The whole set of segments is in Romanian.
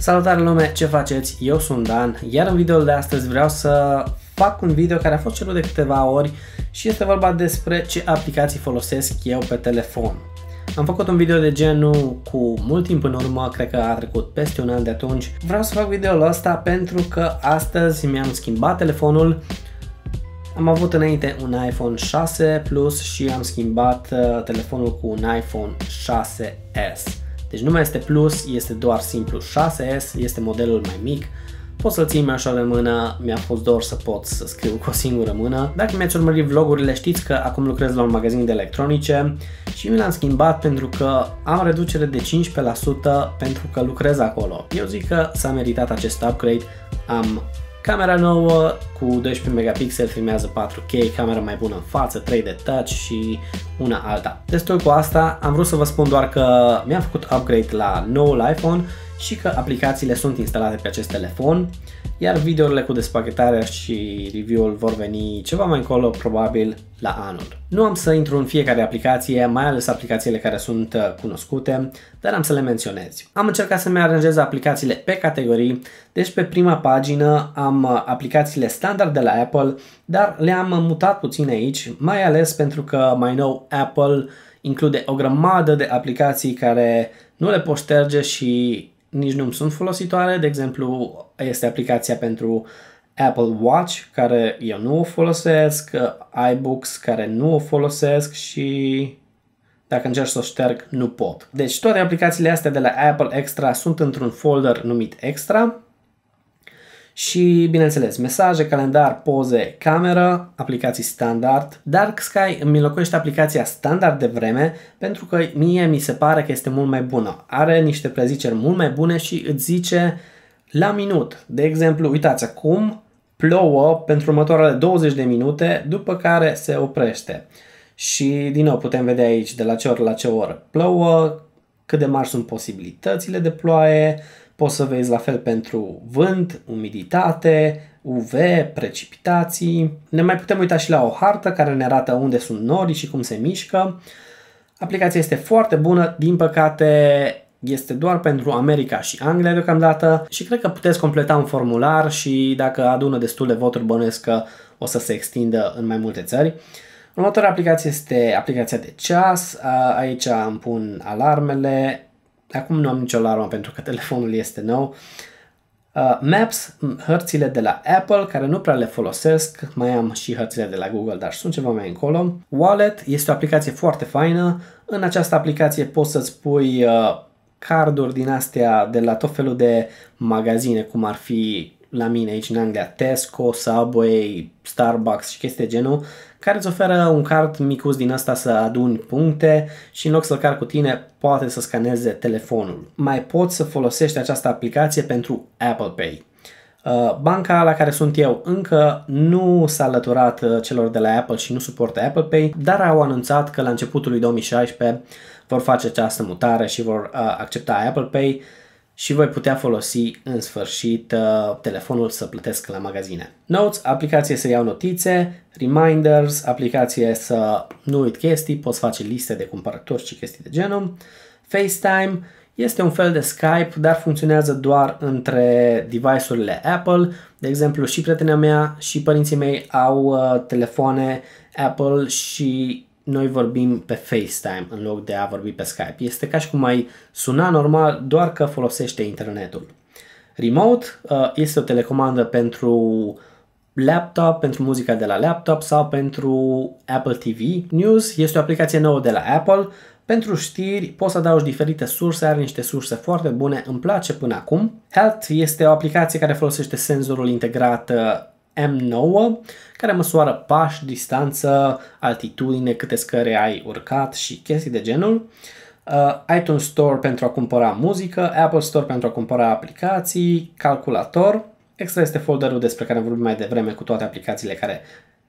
Salutare lume, ce faceți? Eu sunt Dan, iar în videoul de astăzi vreau să fac un video care a fost cerut de câteva ori și este vorba despre ce aplicații folosesc eu pe telefon. Am făcut un video de genul cu mult timp în urmă, cred că a trecut peste un an de atunci. Vreau să fac videoul ăsta pentru că astăzi mi-am schimbat telefonul am avut înainte un iPhone 6 Plus și am schimbat uh, telefonul cu un iPhone 6s. Deci nu mai este Plus, este doar simplu 6S, este modelul mai mic. Poți să-l ții mai ușor de mână, mi-a fost dor să pot să scriu cu o singură mână. Dacă mi-ați urmărit vlogurile, știți că acum lucrez la un magazin de electronice și mi l-am schimbat pentru că am reducere de 15% pentru că lucrez acolo. Eu zic că s-a meritat acest upgrade, am Camera nouă cu 12 megapixel filmează 4K, camera mai bună în față, 3D touch și una alta. Destul cu asta, am vrut să vă spun doar că mi-am făcut upgrade la noul iPhone și că aplicațiile sunt instalate pe acest telefon, iar videourile cu despachetarea și review-ul vor veni ceva mai încolo, probabil la anul. Nu am să intru în fiecare aplicație, mai ales aplicațiile care sunt uh, cunoscute, dar am să le menționez. Am încercat să-mi aranjez aplicațiile pe categorii, deci pe prima pagină am uh, aplicațiile standard de la Apple, dar le-am mutat puțin aici, mai ales pentru că mai nou Apple include o grămadă de aplicații care nu le poți șterge și nici nu sunt folositoare. De exemplu, este aplicația pentru Apple Watch, care eu nu o folosesc, iBooks, care nu o folosesc și dacă încerc să o șterg, nu pot. Deci toate aplicațiile astea de la Apple Extra sunt într-un folder numit Extra și, bineînțeles, mesaje, calendar, poze, cameră, aplicații standard. Dark Sky îmi înlocuiește aplicația standard de vreme pentru că mie mi se pare că este mult mai bună. Are niște preziceri mult mai bune și îți zice la minut. De exemplu, uitați acum plouă pentru următoarele 20 de minute, după care se oprește. Și din nou putem vedea aici de la ce oră la ce oră plouă, cât de mari sunt posibilitățile de ploaie, Poți să vezi la fel pentru vânt, umiditate, UV, precipitații. Ne mai putem uita și la o hartă care ne arată unde sunt norii și cum se mișcă. Aplicația este foarte bună, din păcate este doar pentru America și Anglia deocamdată și cred că puteți completa un formular și dacă adună destul de voturi bănuiesc că o să se extindă în mai multe țări. Următoarea aplicație este aplicația de ceas. Aici îmi pun alarmele, Acum nu am nicio alarmă pentru că telefonul este nou. Uh, Maps, hărțile de la Apple, care nu prea le folosesc, mai am și hărțile de la Google, dar sunt ceva mai încolo. Wallet este o aplicație foarte faină. În această aplicație poți să-ți pui uh, carduri din astea de la tot felul de magazine, cum ar fi la mine aici în Anglia, Tesco, Subway, Starbucks și chestii de genul, care îți oferă un card micus din asta să aduni puncte și în loc să-l car cu tine, poate să scaneze telefonul. Mai poți să folosești această aplicație pentru Apple Pay. Uh, banca la care sunt eu încă nu s-a alăturat uh, celor de la Apple și nu suportă Apple Pay, dar au anunțat că la începutul lui 2016 vor face această mutare și vor uh, accepta Apple Pay și voi putea folosi în sfârșit uh, telefonul să plătesc la magazine. Notes, aplicație să iau notițe, Reminders, aplicație să nu uit chestii, poți face liste de cumpărături și chestii de genul. FaceTime este un fel de Skype, dar funcționează doar între device-urile Apple. De exemplu, și prietena mea și părinții mei au uh, telefoane Apple și noi vorbim pe FaceTime în loc de a vorbi pe Skype. Este ca și cum ai suna normal, doar că folosește internetul. Remote uh, este o telecomandă pentru laptop, pentru muzica de la laptop sau pentru Apple TV. News este o aplicație nouă de la Apple. Pentru știri poți să adaugi diferite surse, are niște surse foarte bune, îmi place până acum. Health este o aplicație care folosește senzorul integrat uh, M9 care măsoară pași, distanță, altitudine, câte scări ai urcat și chestii de genul. Uh, iTunes Store pentru a cumpăra muzică, Apple Store pentru a cumpăra aplicații, calculator. Extra este folderul despre care am vorbit mai devreme cu toate aplicațiile care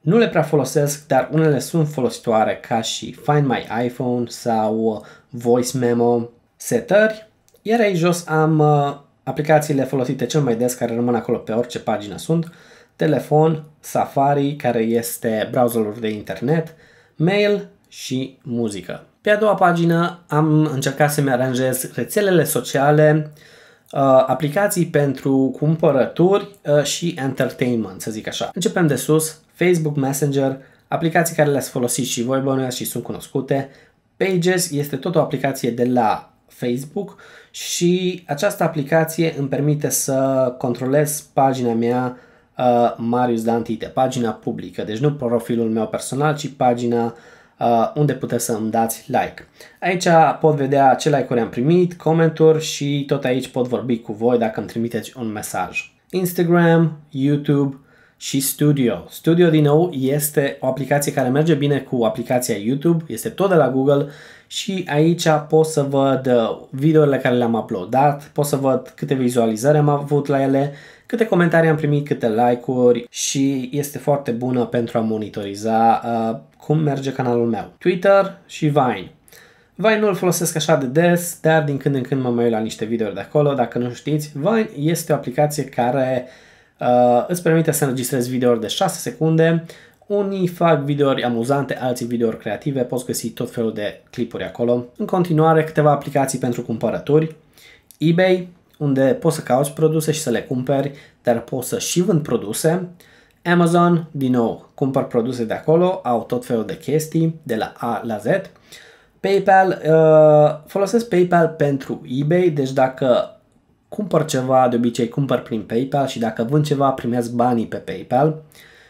nu le prea folosesc, dar unele sunt folositoare ca și Find My iPhone sau Voice Memo, setări. Iar aici jos am uh, aplicațiile folosite cel mai des care rămân acolo pe orice pagină sunt telefon, Safari, care este browserul de internet, mail și muzică. Pe a doua pagină am încercat să-mi aranjez rețelele sociale uh, aplicații pentru cumpărături uh, și entertainment, să zic așa. Începem de sus, Facebook Messenger, aplicații care le-ați folosit și voi bănuiați și sunt cunoscute. Pages este tot o aplicație de la Facebook și această aplicație îmi permite să controlez pagina mea uh, Marius Dantite, pagina publică, deci nu profilul meu personal, ci pagina uh, unde puteți să îmi dați like. Aici pot vedea ce like-uri am primit, comenturi și tot aici pot vorbi cu voi dacă îmi trimiteți un mesaj. Instagram, YouTube și Studio. Studio din nou este o aplicație care merge bine cu aplicația YouTube, este tot de la Google și aici pot să văd uh, videourile care le-am uploadat, pot să văd câte vizualizări am avut la ele, câte comentarii am primit, câte like-uri și este foarte bună pentru a monitoriza uh, cum merge canalul meu. Twitter și Vine. Vine nu îl folosesc așa de des, dar din când în când mă mai uit la niște videouri de acolo. Dacă nu știți, Vine este o aplicație care uh, îți permite să înregistrezi videouri de 6 secunde. Unii fac videouri amuzante, alții videouri creative, poți găsi tot felul de clipuri acolo. În continuare, câteva aplicații pentru cumpărături. eBay, unde poți să cauți produse și să le cumperi, dar poți să și vând produse. Amazon, din nou, cumpăr produse de acolo, au tot felul de chestii, de la A la Z. PayPal, uh, folosesc PayPal pentru eBay, deci dacă cumpăr ceva, de obicei cumpăr prin PayPal și dacă vând ceva, primesc banii pe PayPal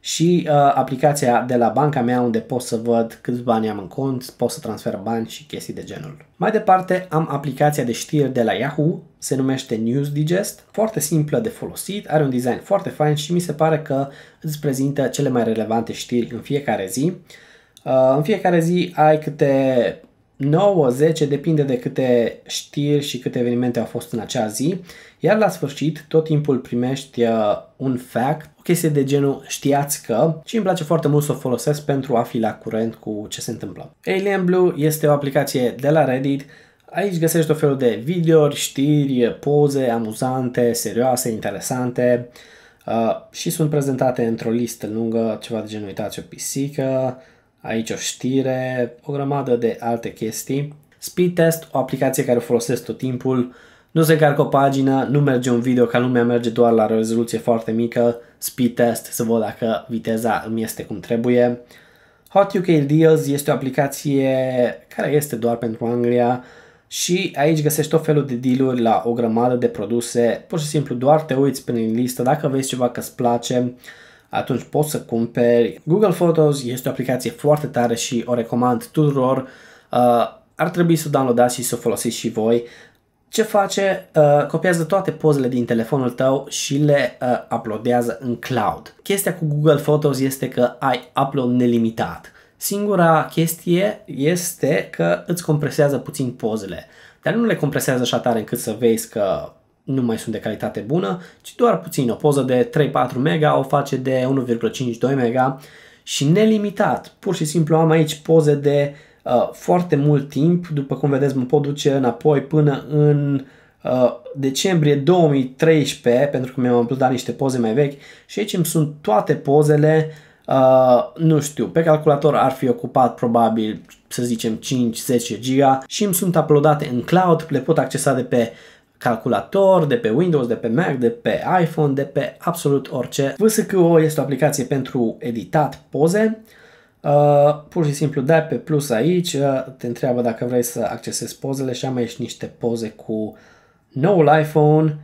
și uh, aplicația de la banca mea unde pot să văd câți bani am în cont, pot să transfer bani și chestii de genul. Mai departe am aplicația de știri de la Yahoo, se numește News Digest, foarte simplă de folosit, are un design foarte fain și mi se pare că îți prezintă cele mai relevante știri în fiecare zi. Uh, în fiecare zi ai câte 9, 10, depinde de câte știri și câte evenimente au fost în acea zi, iar la sfârșit tot timpul primești uh, un fact, o chestie de genul știați că și îmi place foarte mult să o folosesc pentru a fi la curent cu ce se întâmplă. Alien Blue este o aplicație de la Reddit, aici găsești tot felul de videouri, știri, poze amuzante, serioase, interesante uh, și sunt prezentate într-o listă lungă, ceva de genul uitați o pisică, aici o știre, o grămadă de alte chestii. Speed Test, o aplicație care o folosesc tot timpul, nu se încarcă o pagină, nu merge un video, ca lumea merge doar la rezoluție foarte mică, speed test, să văd dacă viteza îmi este cum trebuie. Hot UK Deals este o aplicație care este doar pentru Anglia și aici găsești tot felul de dealuri la o grămadă de produse, pur și simplu doar te uiți prin listă, dacă vezi ceva că îți place, atunci poți să cumperi. Google Photos este o aplicație foarte tare și o recomand tuturor. Uh, ar trebui să o downloadați și să o folosiți și voi. Ce face? Uh, copiază toate pozele din telefonul tău și le uh, uploadează în cloud. Chestia cu Google Photos este că ai upload nelimitat. Singura chestie este că îți compresează puțin pozele, dar nu le compresează așa tare încât să vezi că nu mai sunt de calitate bună, ci doar puțin. O poză de 3-4 mega o face de 1,52 mega și nelimitat. Pur și simplu am aici poze de uh, foarte mult timp, după cum vedeți mă pot duce înapoi până în uh, decembrie 2013, pentru că mi-am uploadat niște poze mai vechi și aici îmi sunt toate pozele, uh, nu știu, pe calculator ar fi ocupat probabil, să zicem, 5-10 giga și îmi sunt uploadate în cloud, le pot accesa de pe calculator, de pe Windows, de pe Mac, de pe iPhone, de pe absolut orice. VSCO este o aplicație pentru editat poze. Uh, pur și simplu dai pe plus aici, uh, te întreabă dacă vrei să accesezi pozele și am aici niște poze cu noul iPhone.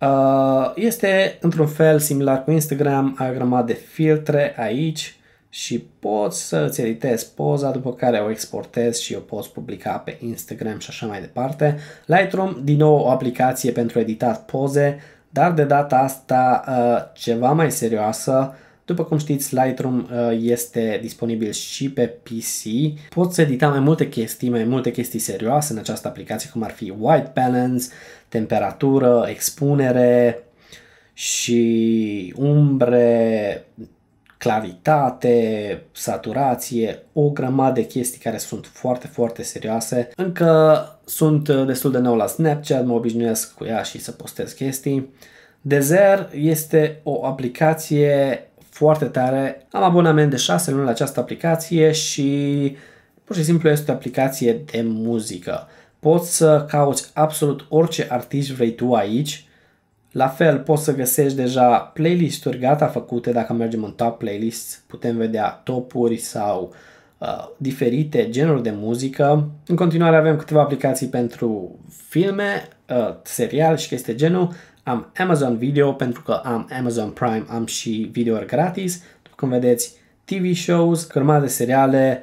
Uh, este într-un fel similar cu Instagram, ai o grămadă de filtre aici și poți să îți editezi poza, după care o exportezi și o poți publica pe Instagram și așa mai departe. Lightroom, din nou o aplicație pentru editat poze, dar de data asta uh, ceva mai serioasă. După cum știți, Lightroom uh, este disponibil și pe PC. Poți edita mai multe chestii, mai multe chestii serioase în această aplicație, cum ar fi white balance, temperatură, expunere și umbre, claritate, saturație, o grămadă de chestii care sunt foarte, foarte serioase. Încă sunt destul de nou la Snapchat, mă obișnuiesc cu ea și să postez chestii. Dezer este o aplicație foarte tare. Am abonament de 6 luni la această aplicație și pur și simplu este o aplicație de muzică. poți să cauți absolut orice artist vrei tu aici. La fel, poți să găsești deja playlist-uri gata făcute, dacă mergem în top playlists, putem vedea topuri sau uh, diferite genuri de muzică. În continuare avem câteva aplicații pentru filme, uh, serial și chestii genul. Am Amazon Video pentru că am Amazon Prime, am și videouri gratis. După cum vedeți, TV shows, cârma de seriale,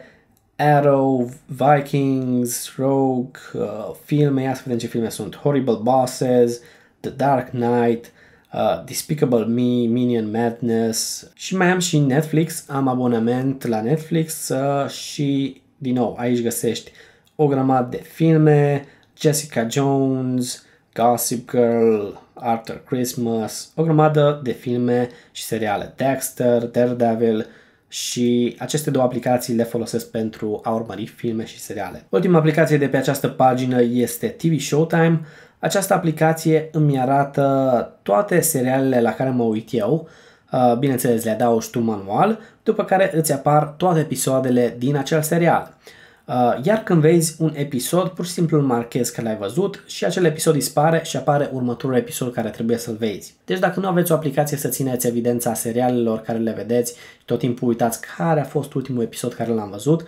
Arrow, Vikings, Rogue, uh, filme, ia să vedem ce filme sunt. Horrible Bosses, The Dark Knight, uh, Despicable Me, Minion Madness și mai am și Netflix, am abonament la Netflix uh, și din nou aici găsești o grămadă de filme, Jessica Jones, Gossip Girl, Arthur Christmas, o grămadă de filme și seriale, Dexter, Daredevil, și aceste două aplicații le folosesc pentru a urmări filme și seriale. Ultima aplicație de pe această pagină este TV Showtime. Această aplicație îmi arată toate serialele la care mă uit eu, uh, bineînțeles le adaugi tu manual, după care îți apar toate episoadele din acel serial. Uh, iar când vezi un episod, pur și simplu îl marchezi că l-ai văzut și acel episod dispare și apare următorul episod care trebuie să-l vezi. Deci dacă nu aveți o aplicație să țineți evidența serialelor care le vedeți și tot timpul uitați care a fost ultimul episod care l-am văzut,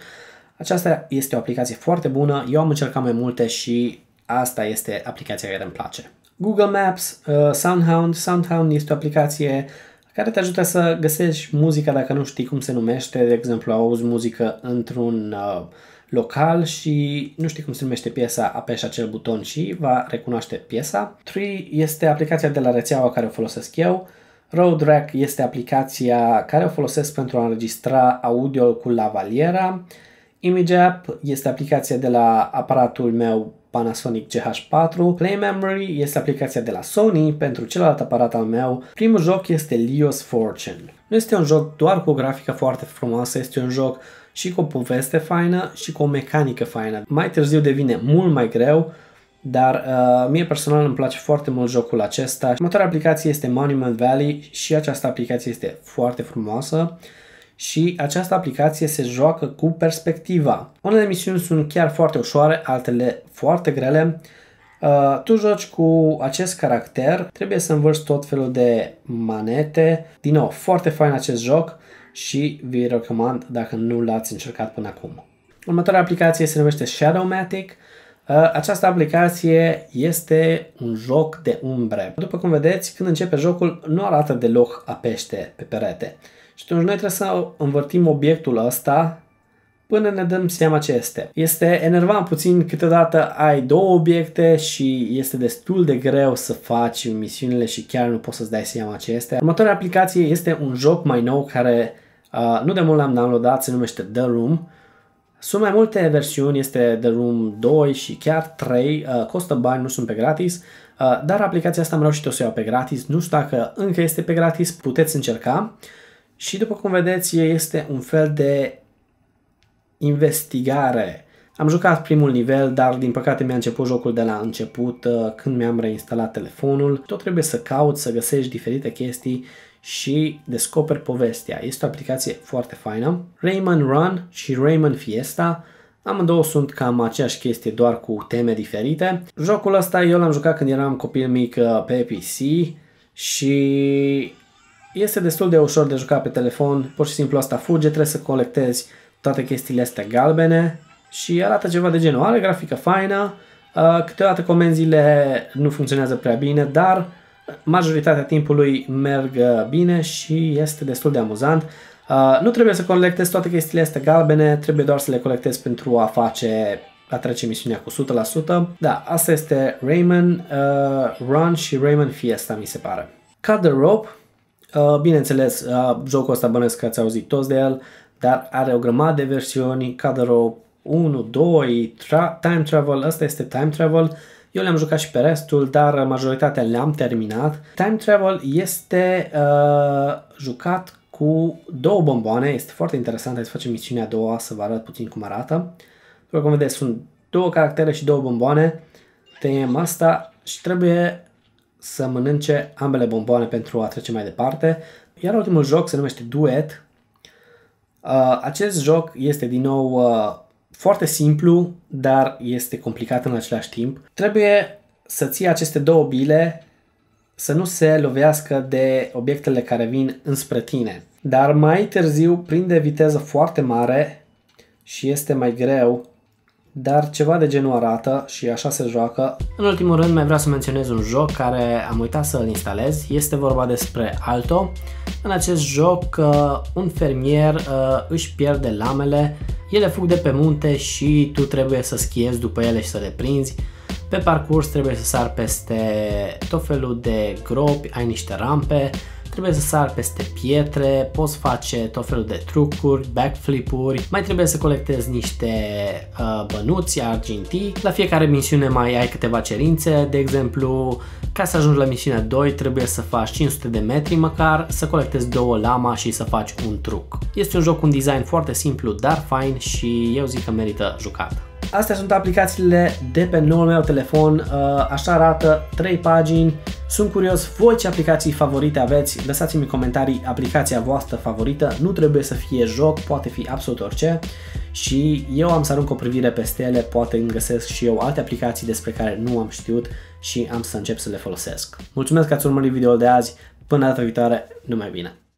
aceasta este o aplicație foarte bună, eu am încercat mai multe și asta este aplicația care îmi place. Google Maps, uh, Soundhound. Soundhound este o aplicație care te ajută să găsești muzica dacă nu știi cum se numește, de exemplu auzi muzică într-un uh, local și nu știi cum se numește piesa, apeși acel buton și va recunoaște piesa. Tree este aplicația de la rețeaua care o folosesc eu. Road Rack este aplicația care o folosesc pentru a înregistra audio cu lavaliera. Image App este aplicația de la aparatul meu Panasonic GH4. Play Memory este aplicația de la Sony pentru celălalt aparat al meu. Primul joc este Leo's Fortune. Nu este un joc doar cu o grafică foarte frumoasă, este un joc și cu o poveste faină și cu o mecanică faină. Mai târziu devine mult mai greu, dar uh, mie personal îmi place foarte mult jocul acesta. Următoarea aplicație este Monument Valley și această aplicație este foarte frumoasă și această aplicație se joacă cu perspectiva. Unele misiuni sunt chiar foarte ușoare, altele foarte grele. Uh, tu joci cu acest caracter, trebuie să învârți tot felul de manete. Din nou, foarte fain acest joc și vi recomand dacă nu l-ați încercat până acum. Următoarea aplicație se numește Shadowmatic. Uh, această aplicație este un joc de umbre. După cum vedeți, când începe jocul, nu arată deloc a pește pe perete. Și atunci noi trebuie să învârtim obiectul ăsta până ne dăm seama ce este. Este enervant puțin, câteodată ai două obiecte și este destul de greu să faci misiunile și chiar nu poți să-ți dai seama ce este. Următoarea aplicație este un joc mai nou care uh, nu de mult l-am downloadat, se numește The Room. Sunt mai multe versiuni, este The Room 2 și chiar 3, uh, costă bani, nu sunt pe gratis, uh, dar aplicația asta am reușit o să iau pe gratis, nu știu dacă încă este pe gratis, puteți încerca. Și după cum vedeți, este un fel de investigare. Am jucat primul nivel, dar din păcate mi-a început jocul de la început uh, când mi-am reinstalat telefonul. Tot trebuie să cauți, să găsești diferite chestii și descoperi povestea. Este o aplicație foarte faină. Rayman Run și Rayman Fiesta Amândouă sunt cam aceeași chestie, doar cu teme diferite. Jocul ăsta eu l-am jucat când eram copil mic uh, pe PC și este destul de ușor de jucat pe telefon, pur și simplu asta fuge, trebuie să colectezi toate chestiile astea galbene și arată ceva de genul. Are grafică faină, uh, câteodată comenzile nu funcționează prea bine, dar majoritatea timpului merg uh, bine și este destul de amuzant. Uh, nu trebuie să colectezi toate chestiile astea galbene, trebuie doar să le colectezi pentru a face a trece misiunea cu 100%. Da, asta este Rayman uh, Run și Rayman Fiesta, mi se pare. Cut the Rope, uh, bineînțeles, uh, jocul ăsta bănesc că ați auzit toți de el, dar are o grămadă de versiuni, Cut the Rope 1, 2, tra- Time Travel, ăsta este Time Travel, eu le-am jucat și pe restul, dar majoritatea le-am terminat. Time Travel este uh, jucat cu două bomboane, este foarte interesant, hai să facem misiunea a doua să vă arăt puțin cum arată. După cum vedeți, sunt două caractere și două bomboane, tăiem asta și trebuie să mănânce ambele bomboane pentru a trece mai departe. Iar ultimul joc se numește Duet. Uh, acest joc este din nou uh, foarte simplu, dar este complicat în același timp. Trebuie să ții aceste două bile să nu se lovească de obiectele care vin înspre tine. Dar mai târziu prinde viteză foarte mare și este mai greu, dar ceva de genul arată și așa se joacă. În ultimul rând mai vreau să menționez un joc care am uitat să-l instalez. Este vorba despre Alto. În acest joc uh, un fermier uh, își pierde lamele, ele fug de pe munte și tu trebuie să schiezi după ele și să le prinzi. Pe parcurs trebuie să sar peste tot felul de gropi, ai niște rampe, trebuie să sar peste pietre, poți face tot felul de trucuri, backflip-uri, mai trebuie să colectezi niște uh, bănuți argintii. La fiecare misiune mai ai câteva cerințe, de exemplu, ca să ajungi la misiunea 2 trebuie să faci 500 de metri măcar, să colectezi două lama și să faci un truc. Este un joc cu un design foarte simplu, dar fain și eu zic că merită jucat. Astea sunt aplicațiile de pe noul meu telefon, uh, așa arată 3 pagini. Sunt curios voi ce aplicații favorite aveți, lăsați-mi în comentarii aplicația voastră favorită, nu trebuie să fie joc, poate fi absolut orice și eu am să arunc o privire peste ele, poate îmi găsesc și eu alte aplicații despre care nu am știut și am să încep să le folosesc. Mulțumesc că ați urmărit videoul de azi, până data viitoare, numai bine!